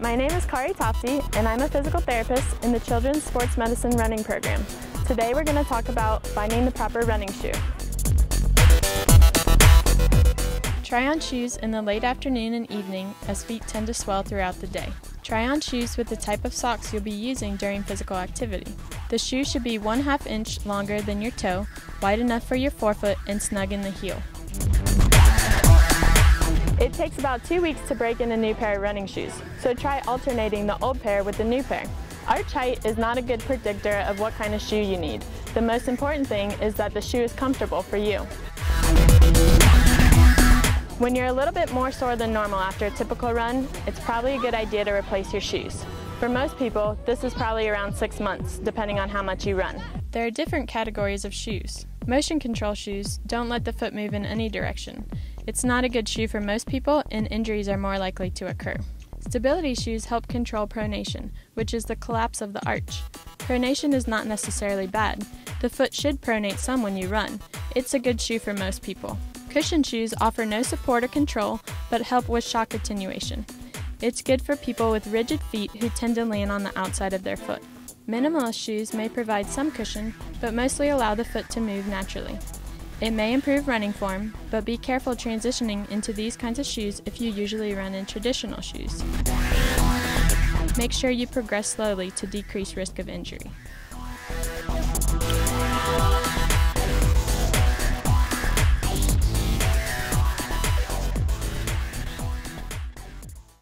My name is Kari Tofty, and I'm a physical therapist in the Children's Sports Medicine Running Program. Today we're going to talk about finding the proper running shoe. Try on shoes in the late afternoon and evening as feet tend to swell throughout the day. Try on shoes with the type of socks you'll be using during physical activity. The shoe should be one half inch longer than your toe, wide enough for your forefoot, and snug in the heel. It takes about two weeks to break in a new pair of running shoes, so try alternating the old pair with the new pair. Arch height is not a good predictor of what kind of shoe you need. The most important thing is that the shoe is comfortable for you. When you're a little bit more sore than normal after a typical run, it's probably a good idea to replace your shoes. For most people, this is probably around six months, depending on how much you run. There are different categories of shoes. Motion control shoes don't let the foot move in any direction. It's not a good shoe for most people, and injuries are more likely to occur. Stability shoes help control pronation, which is the collapse of the arch. Pronation is not necessarily bad. The foot should pronate some when you run. It's a good shoe for most people. Cushion shoes offer no support or control, but help with shock attenuation. It's good for people with rigid feet who tend to land on the outside of their foot. Minimalist shoes may provide some cushion, but mostly allow the foot to move naturally. It may improve running form, but be careful transitioning into these kinds of shoes if you usually run in traditional shoes. Make sure you progress slowly to decrease risk of injury.